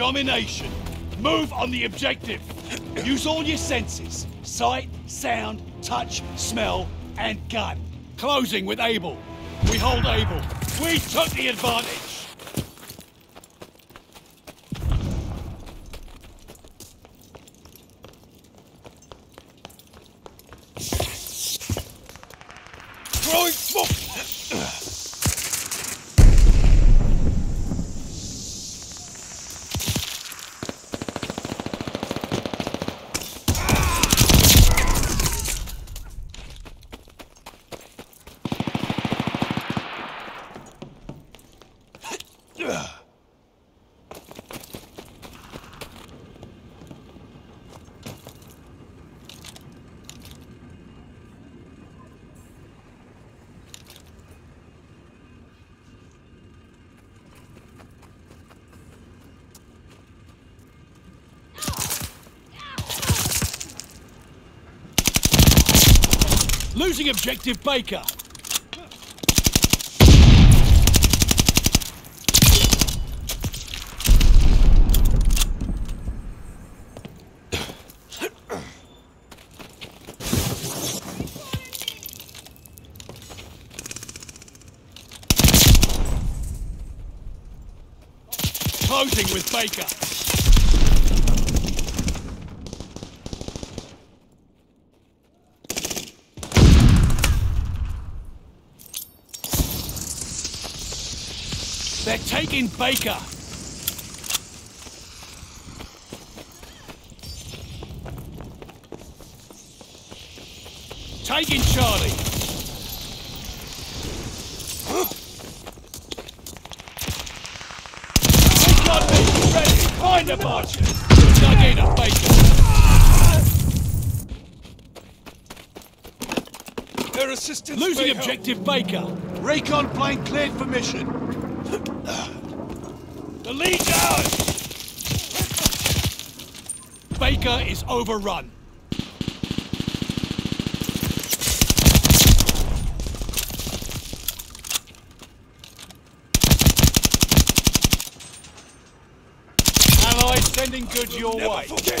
Domination. Move on the objective. Use all your senses. Sight, sound, touch, smell, and gun. Closing with Able. We hold Able. We took the advantage. Throwing smoke! Losing objective Baker. Closing with Baker. They're taking Baker. Taking Charlie. Got me ready. Find the marcher. Dug in a Baker. Air assistance. Losing help. objective Baker. Recon plane cleared for mission. The ours! Baker is overrun. Allies sending goods your way. forget.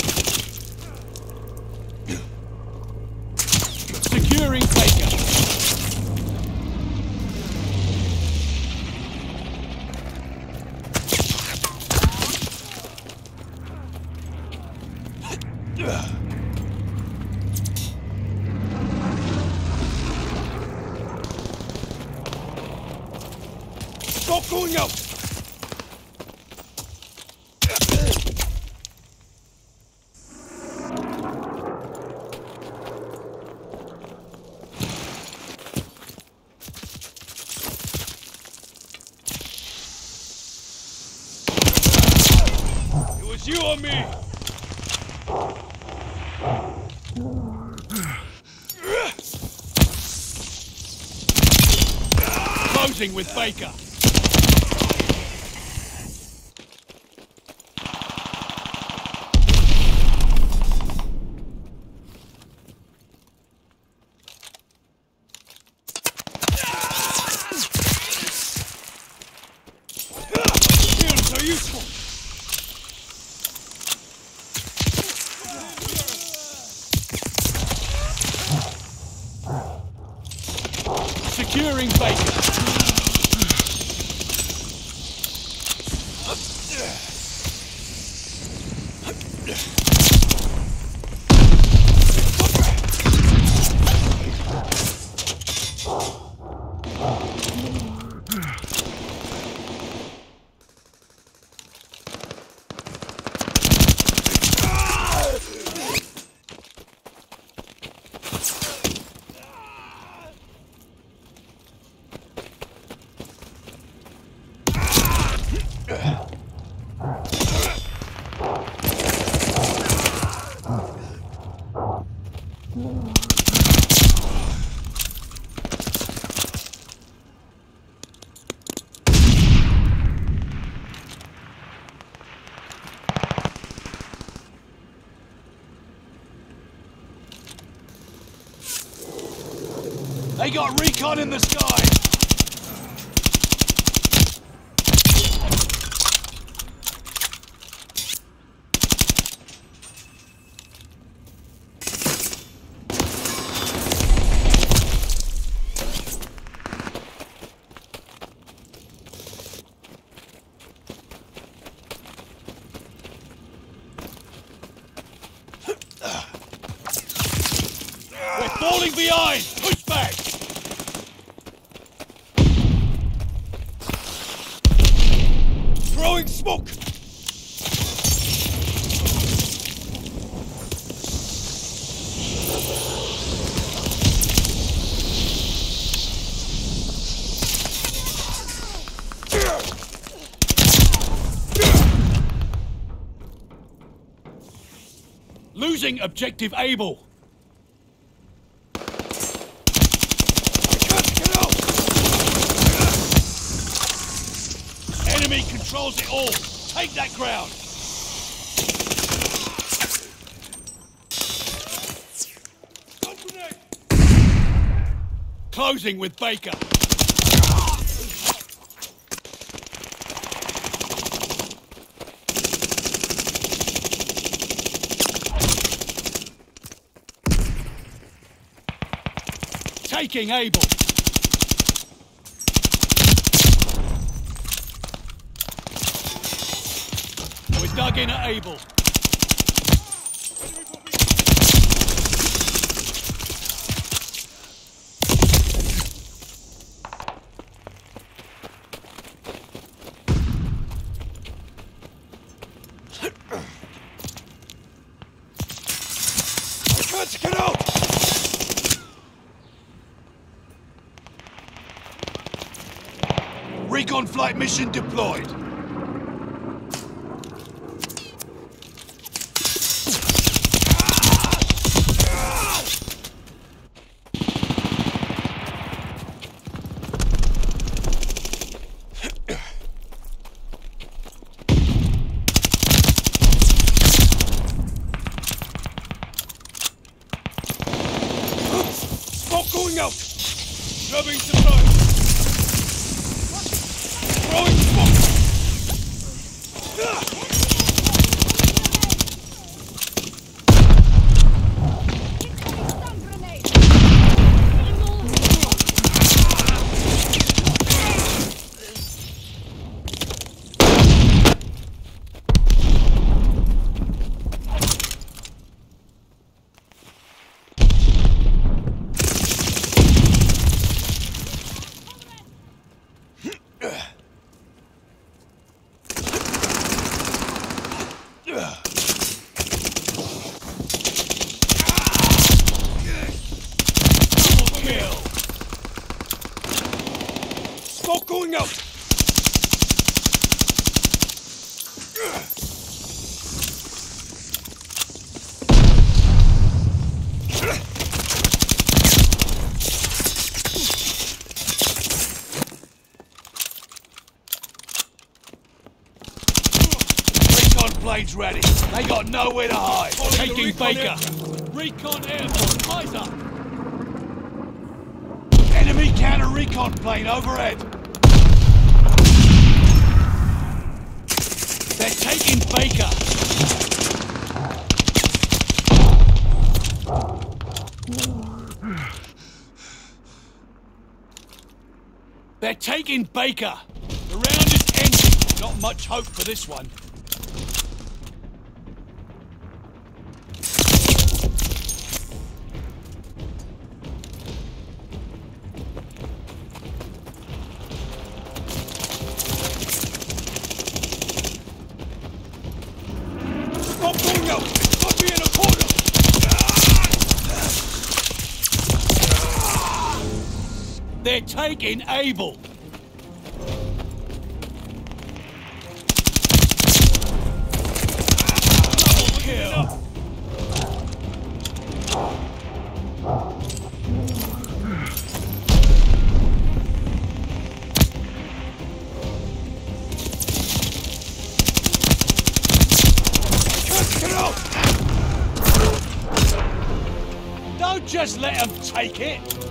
Securing Baker. Stop going out. It was you or me. Closing with Baker. Shields are useful. Securing Baker. They got recon in the sky. Falling behind! Push back! Throwing smoke! Losing objective Able. Can't get out! Enemy controls it all. Take that ground. Closing with Baker. Taking Able. We're dug in at Able. Recon flight mission deployed. Smoke going out! Grabbing supplies! Throwing smoke! Stun grenade! Kill. Smoke going out! Recon planes ready. They got nowhere to hide. Taking Baker. aircraft. Recon airborne. Eyes up. Enemy counter recon plane overhead. They're They're taking Baker. The round is ending. Not much hope for this one. They're taking Able! Don't just let them take it.